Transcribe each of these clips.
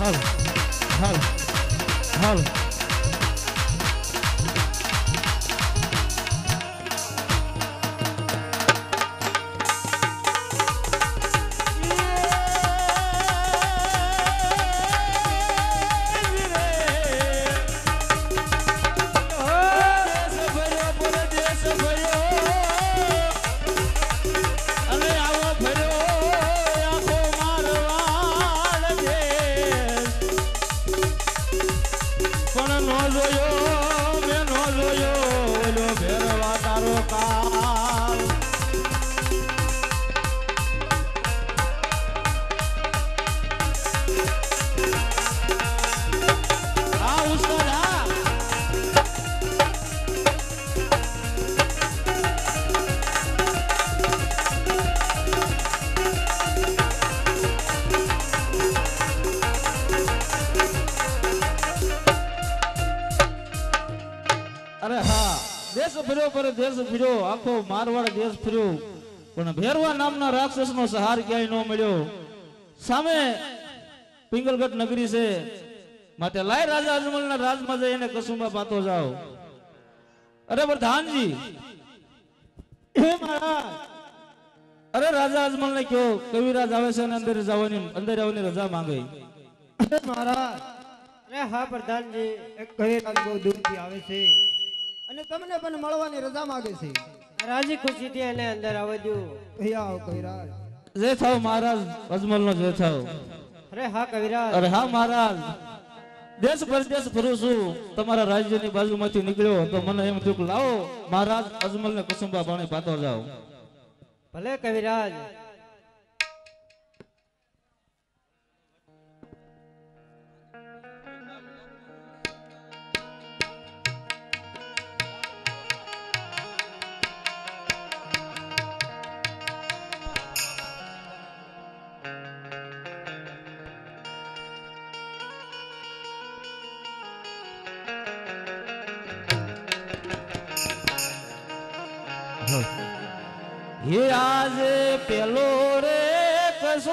હાલ હાલ હાલ ફર્યો પર દેશ ફર્યો, આખો મારવાડ દેશ ફર્યો. પણ ભેરવા નામના રાક્ષસ નો સહાર ક્યાંય ન મળ્યો. સામે પિંગલગઢ નગરી છે. માટે લાય રાજા અજમલ ના રાજમાં જઈને કસુંબા પાતો જાઓ. અરે પ્રધાનજી અરે રાજા અજમલ ને કયો કવિરાજ આવે છે અને અંદર જવાની, અંદર આવવાની રજા માંગે. મહારાજ. અરે હા પ્રધાનજી કવિરાજ બહુ દૂરથી આવે છે. અને તમને પણ મળવાની રજા માંગે છે. રાજી ખુશી થી એને અંદર આવજો અહીંયા આવો કવિરાજ. જે થાવ મહારાજ અજમલ નો જે થાવ. અરે હા કવિરાજ. અરે હા મહારાજ. દેશ પરદેશ ફરું છું. તમારા રાજ્યની બાજુમાંથી નીકળ્યો તો મને એમ થયું લાવો મહારાજ અજમલ ને કુસુંબા પાણી પાતો જાઓ. ભલે કવિરાજ.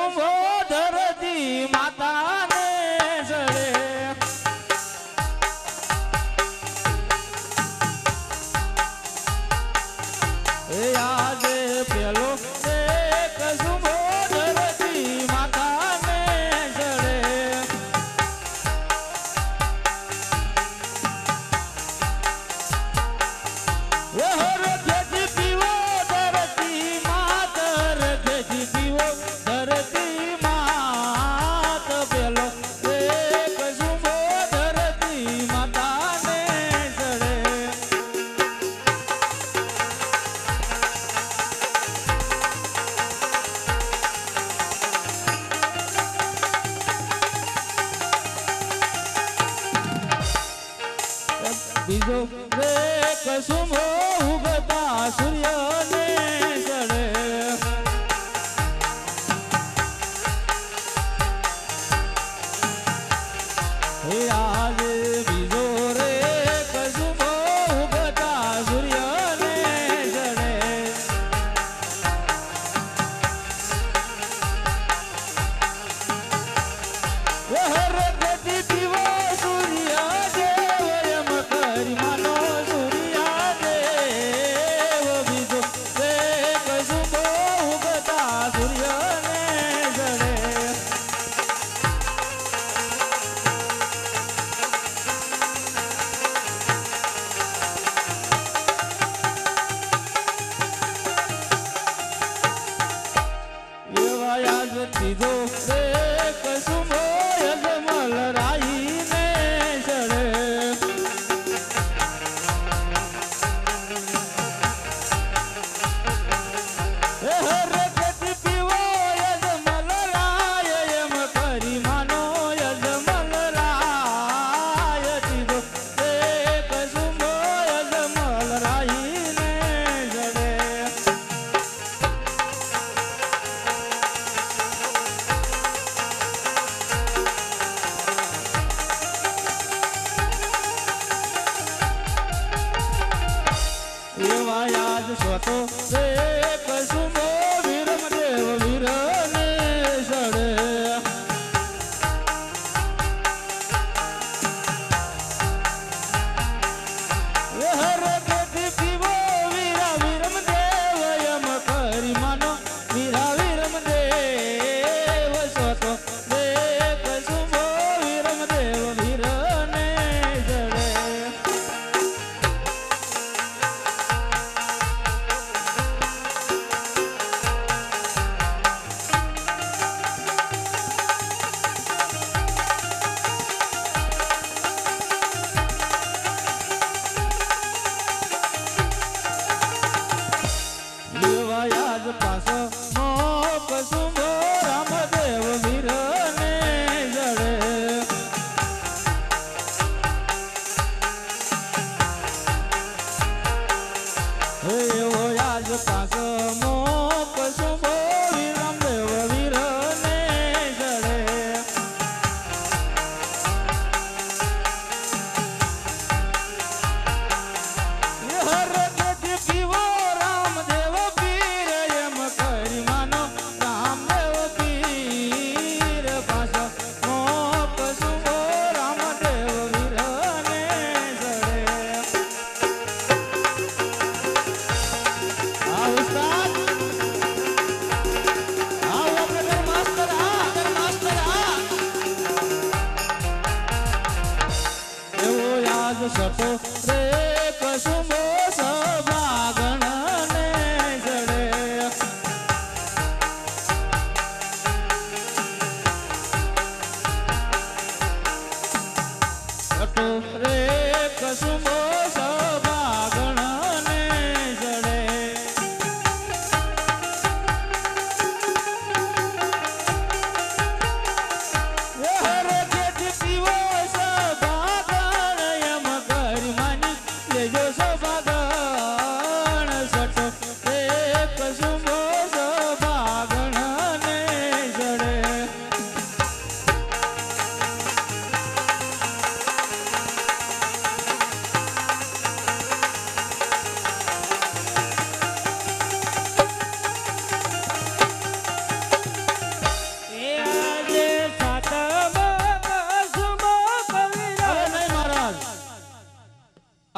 કસુંબો એવા યાદ દીધો રે કસુમો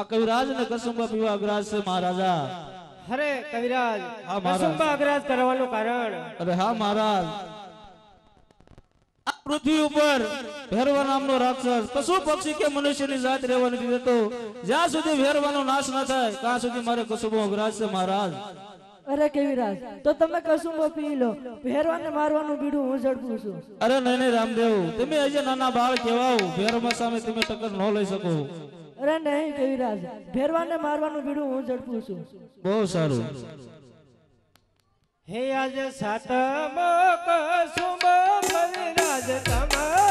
કવિરાજ ને કસુંબા પીવા અગ્રાજ છે મહારાજા. અરે કવિરાજ કસુંબા અગ્રાજ કરવાનું કારણ? અરે હા મહારાજ. પૃથ્વી ઉપર ભેરવા નામનો રાક્ષસ પશુ પક્ષી કે મનુષ્યની જાત રહેવા નથી દેતો. જ્યાં સુધી ભેરવાનો નાશ ના થાય ત્યાં સુધી મારે કસુબો અગ્રાજ છે મહારાજ. અરે કેવીરાજ તો તમે કસુંબો પી લો. ભેરવાને મારવાનું બીડું હું ઝડપું છું. અરે નહીં નહીં રામદેવ. તમે હજી નાના બાળ કેવાઓ ભેરવા સામે તમે ટક્કર ન લઈ શકો. અરે નહીં કવિરાજ ભેરવાને મારવાનું બીડું હું ઝડપું છું. બહુ સારું. હે આજે સાતમ કસુમ કવિરાજ તમને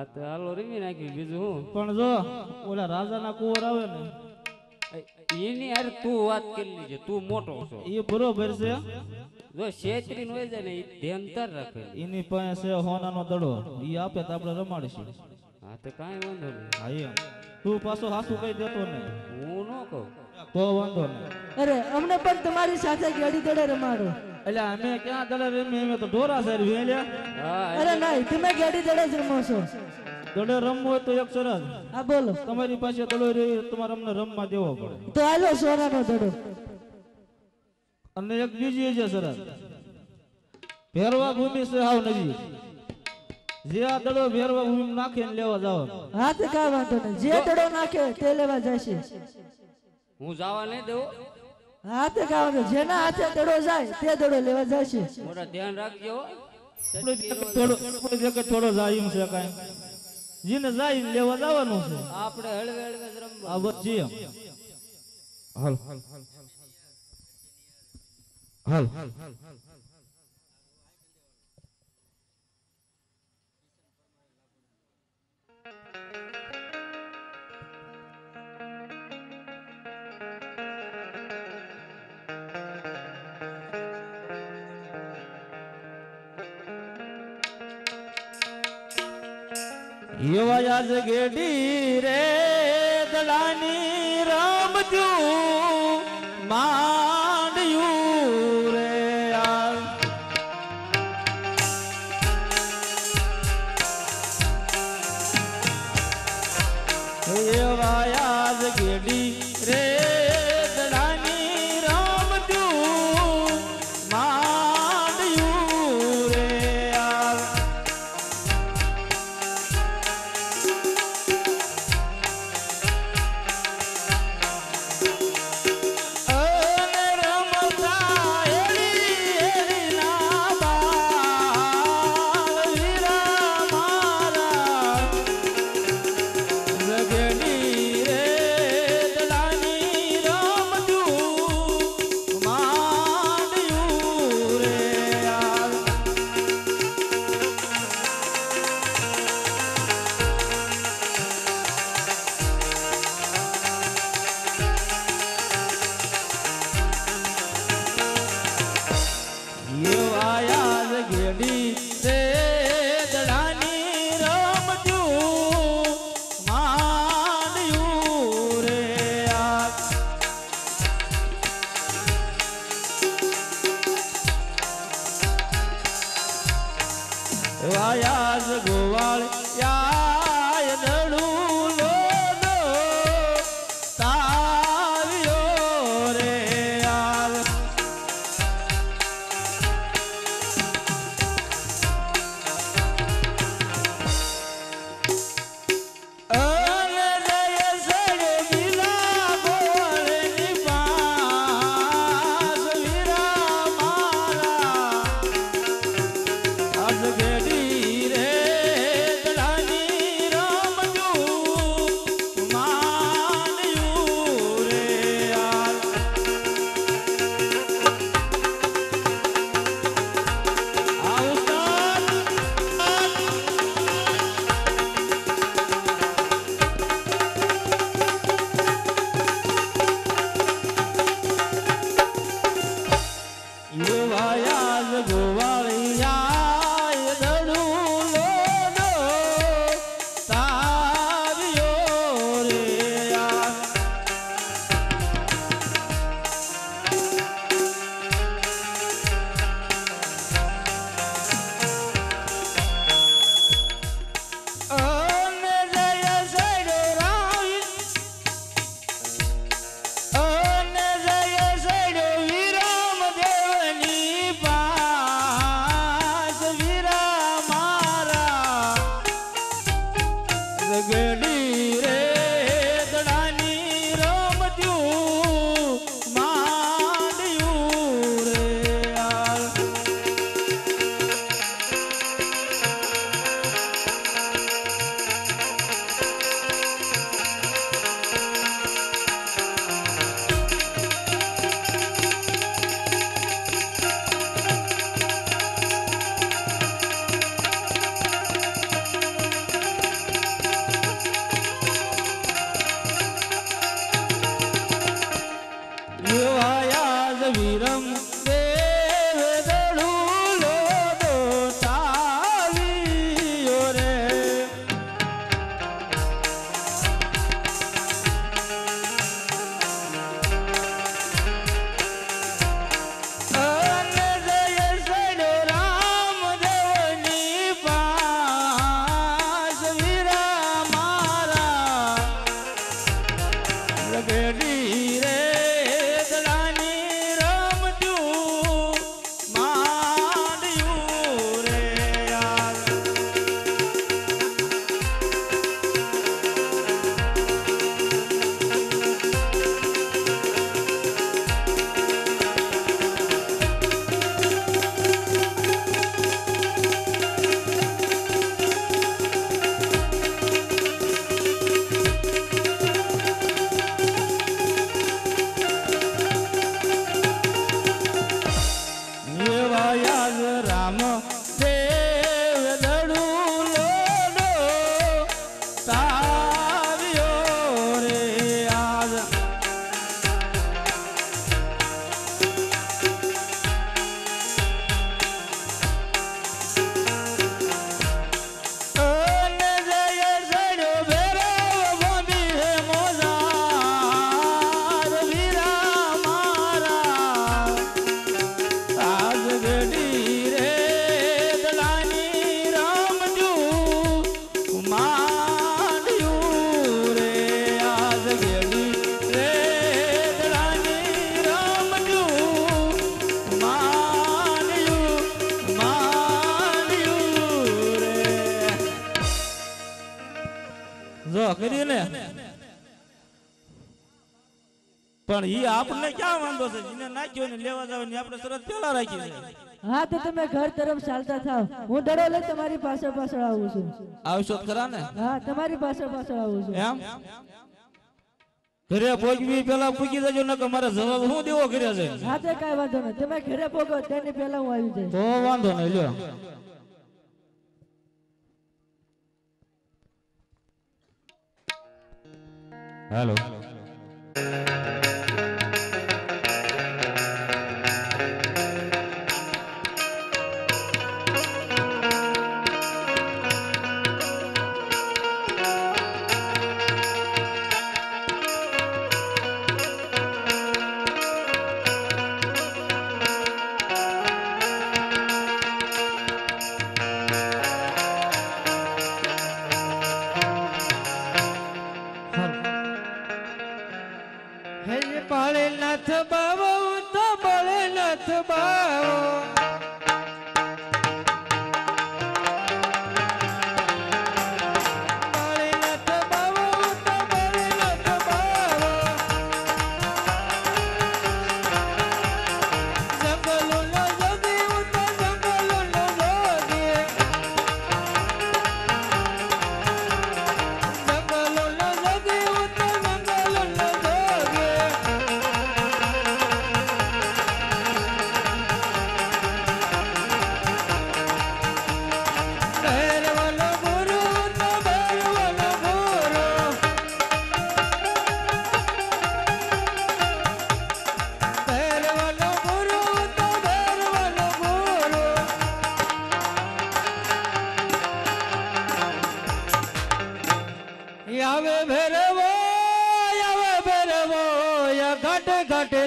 હા તો હાલો રમી નાખી બીજું હું? પણ જો ઓલા રાજાના કુંવર આવે ને એની અરે તું વાત કરી લીજે તું મોટો છો. એ બરોબર છે. જો શેત્રી હોય છે ને એ ધ્યાન તાર રાખે. એની પાસે છે હોનાનો દડો એ આપે તો આપણે રમાડીશું. હા તો કાંઈ વાંધો નહીં. હા એમ. તું પાછો હાસુ કઈ દેતો ને હું ન કહું. તો વાંધો નહીં. અરે અમને પણ તમારી સાથે ગેડી દડે રમાડો. એટલે અમે ક્યાં દડે અમે તો ઢોરા સાહેબ વેલ્યા અરે નહીં તમે ગેડી દડે જ રમો છો. દડે રમવું હોય તો એક સરસ. હા બોલો. તમારી પાસે દડો રહી તમારે અમને રમવા દેવો પડે. તો હાલો સોનાનો દડો. અને એક બીજી છે સરસ. ભેરવા ભૂમિ છે હાવ નજીક. જે આ દડો ભેરવા ભૂમિ નાખીને લેવા જવાનો હાથ કા વાંધો નહીં. જે દડો નાખે તે લેવા જશે. હું જવા નહીં દઉં. હાથ ખાવાનું જેના હાથે દડો જાય તે દડો લેવા જશે. મોટા ધ્યાન રાખજો થોડો કંઈ થોડો જાય એમ છે કાંઈ. જેને જાય લેવા જવાનું છે. આપણે હળવે હળવે રમવા આ બસ હાલ હાલ. હાલ. હાલ. એવા યાદ ગેડી રે દલાની રામજુ આપણને ક્યાં વાંધો છે? જેને નાખ્યો ને લેવા જાવ ને આપણે શરત પેલા રાખી છે. હા તો તમે ઘર તરફ ચાલતા થાવ. હું દડો લઈ તમારી પાછળ પાછળ આવું છું. આવશો ખરા ને? હા તમારી પાછળ પાછળ આવું છું. એમ? ઘરે ભોગવી પેલા પૂકી દેજો ને મારે જવાબ શું દેવો ઘરે છે? હા તો કઈ વાંધો નહીં. તમે ઘરે ભોગો તેની પેલા હું આવી જઈશ. તો વાંધો નહીં લ્યો. Hello ¡Cállate!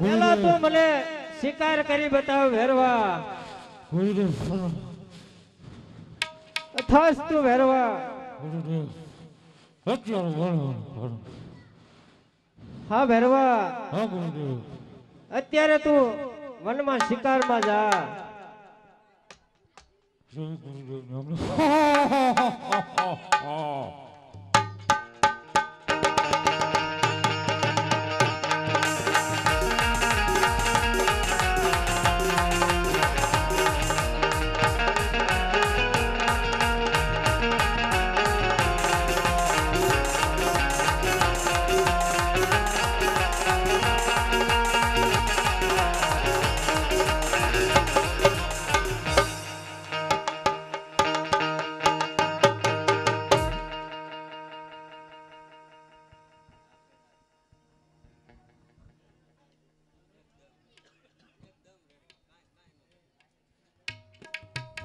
પેલા તું મને શિકાર કરી બતાવ વેરવા. થસ તું વેરવા. હા ભેરવા અત્યારે તું વનમાં શિકારમાં જા. Oh, oh, oh, oh, oh.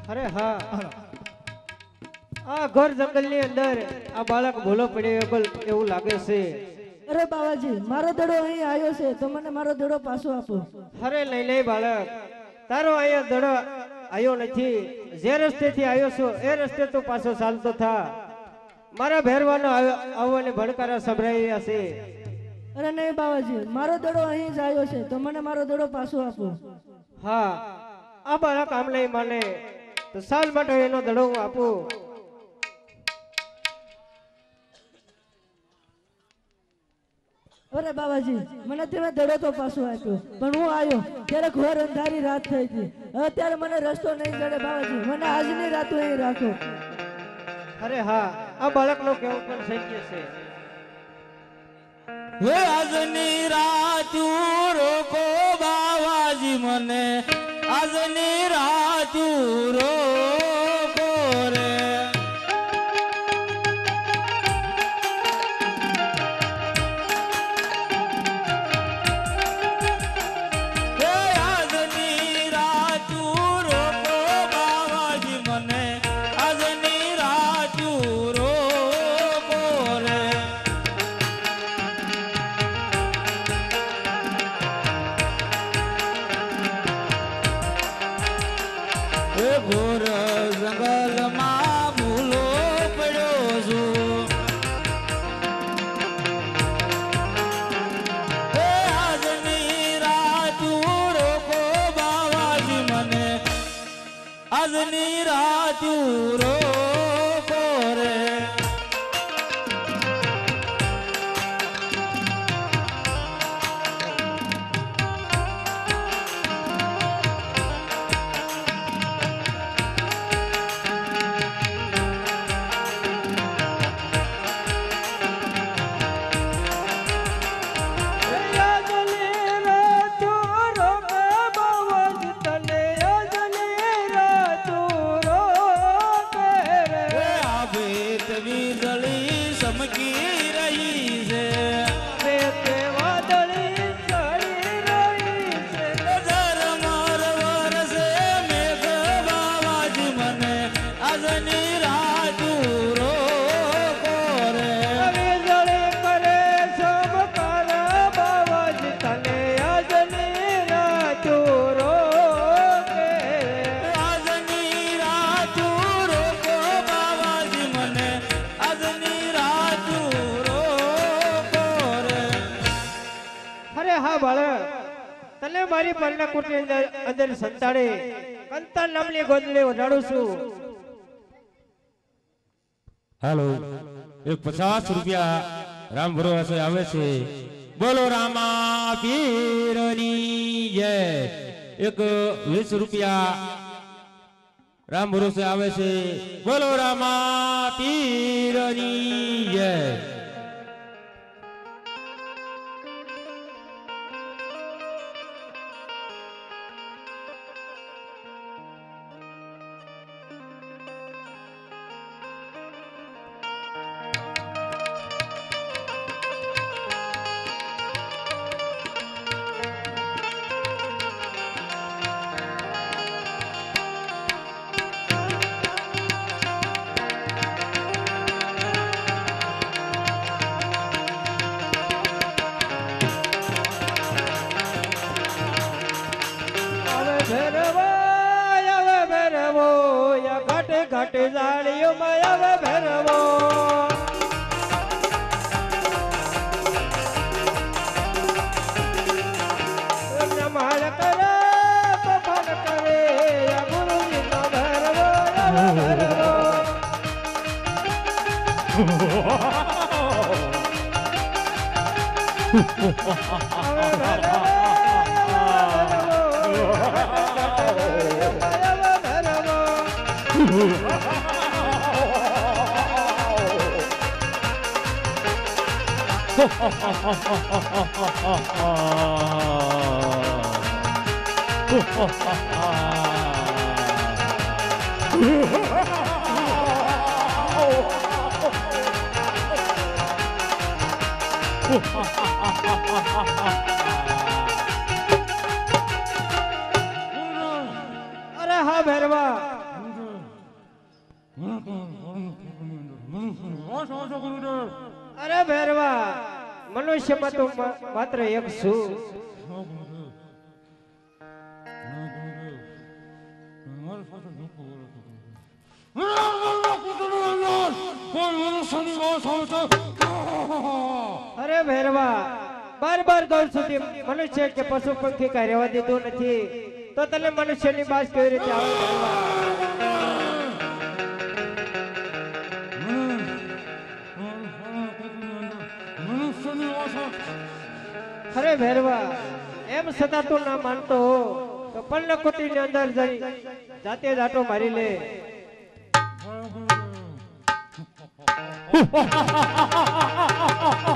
અરે હા. આ ઘર જંગલની અંદર આ બાળક ભૂલો પડ્યો એવું- લાગે છે. અરે બાવાજી મારો દડો અહીં આવ્યો છે તો મને મારો દડો પાછો આપો. અરે નહીં નહીં બાળક. તારો અહીંયા દડો આવ્યો નથી. જે રસ્તેથી આવ્યો છો એ રસ્તે તું પાછો ચાલતો થા. મારા ભેરવાનો આવવાની ભણકારા સંભળાઈ રહ્યા છે. અરે નહીં બાવાજી મારો દડો અહીં જ આવ્યો છે તો મને મારો દડો પાછો આપો. હા. આ બાળક આમ નહીં માને. તો સાલ માટે એનો દડો હું આપું. અરે બાબાજી મને તમે દડો તો પાછો આપ્યો. પણ હું આવ્યો ત્યારે ઘોર અંધારી રાત થઈ હતી અત્યારે મને રસ્તો નહીં જડે બાબાજી. મને આજની રાત અહીં રાખો. અરે હા આ બાળકનો કેવું પણ શક્ય છે. હે આજની રાત રોકો બાવાજી મને. આજની અંદર કંતન નામની ગોદલે ઓઢાડું છું. હાલો, એક પચાસ રૂપિયા રામ ભરોસે આવે છે. બોલો રામા પીરની જય. એક વીસ રૂપિયા રામ ભરોસે આવે છે. બોલો રામા પીરની જય. હવે અરે હા ભેરવા અરે ભેરવા મનુષ્યમાં તો મા- માત્ર એક છું અરે ભેરવા બાર બાર ગૌર સુધી મનુષ્ય કે પશુ પંખી કઈ રહેવા દીધું નથી. તો તને મનુષ્યની બાસ કેવી રીતે આવે અરે ભેરવા, એમ છતાં તું ના માનતો તો પલ્લકુટી ની અંદર જઈ જાતે જ મારી લે. 哼哈哈哈哈哈哈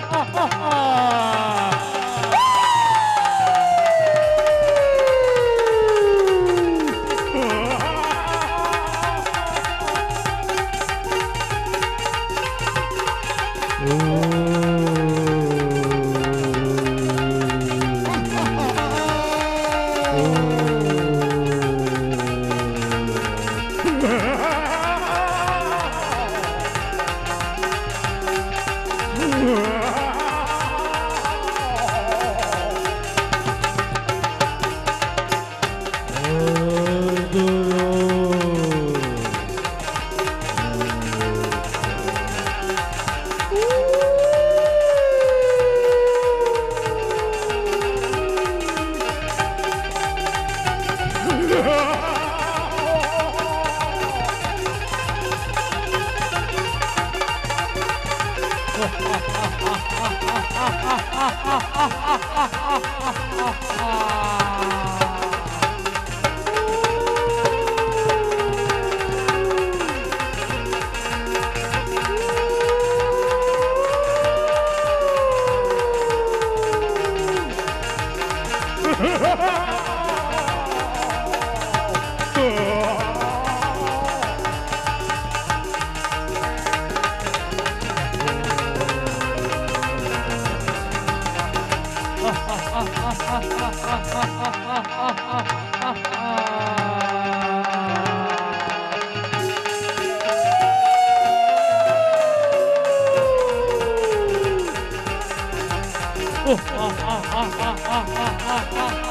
આ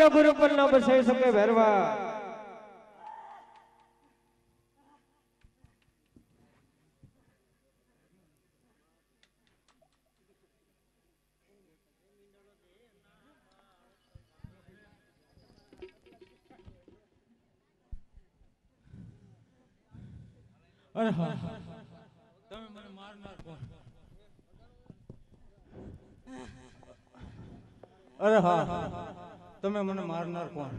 મારો ગુરુ પર ન બસાવી શકે ભેરવા અરે હા તમે મને મારનાર કોણ અરે હા તમે મને મારનાર કોણ?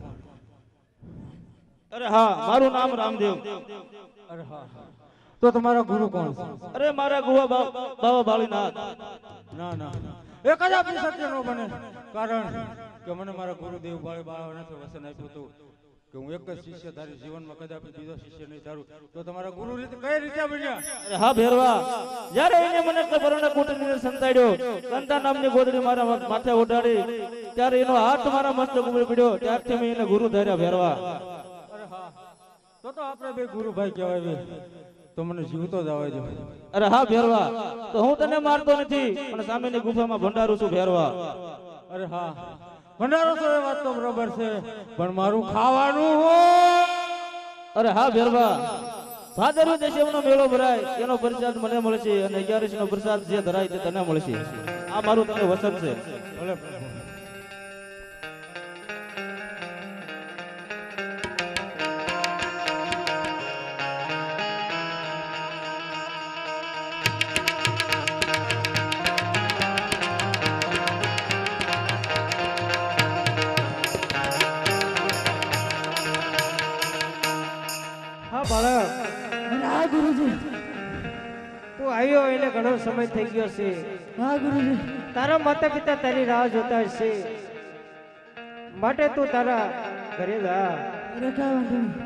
અરે હા, મારું નામ રામદેવ. અરે હા તો તમારા ગુરુ કોણ અરે મારા બા- બાબા બાળીનાથ. ના ના એ કદાચ સત્ય ન બને. કારણ કે મને મારા ગુરુદેવ બાળી બાળાનાથે વચન આપ્યું હતું. કે હું એક જ શિષ્ય ધારી જીવનમાં કદાચ બીજો શિષ્ય નહીં ધારું તો તમારા ગુરુ રીતે કઈ રીતે બન્યા? હા ભેરવા. જ્યારે એને મને પરણે કુટુંબને સંતાડ્યો કંતા નામની ગોદડી મારા માથે ઉડાડી ત્યારે એનો હાથ મારા મસ્તક ઉપર પડ્યો ત્યારથી મેં એને ગુરુ ધાર્યા ભેરવા. તો તો આપણે બે ગુરુભાઈ કહેવાય. તો મને જીવતો જ આવવા દો અરે હા ભેરવા. તો હું તને મારતો નથી પણ સામેની ગુફામાં ભંડારું છું ભેરવા. અરે હા. ભંડારો તો એ વાત તો બરોબર છે, પણ મારું ખાવાનું હો. અરે હા, ભેરવા. ભાદરવી દેશેવનો મેળો ભરાય, એનો પ્રસાદ મને મળશે અને અગિયારસ નો પ્રસાદ જે ધરાય તે તને મળશે. આ મારું તને વસન છે. આવ્યો એને ઘણો સમય થઈ ગયો છે. હા ગુરુજી. તારા માતા પિતા તારી રાહ જોતા હશે. માટે તું તારા ઘરે જા.